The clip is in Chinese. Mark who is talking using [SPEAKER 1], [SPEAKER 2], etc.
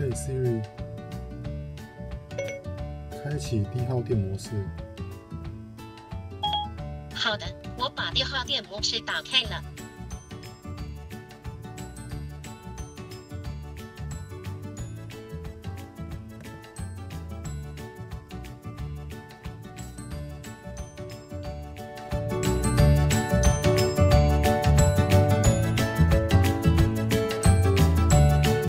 [SPEAKER 1] 嘿 siri 开启低耗电模式。
[SPEAKER 2] 好的我把低耗电模式打开了。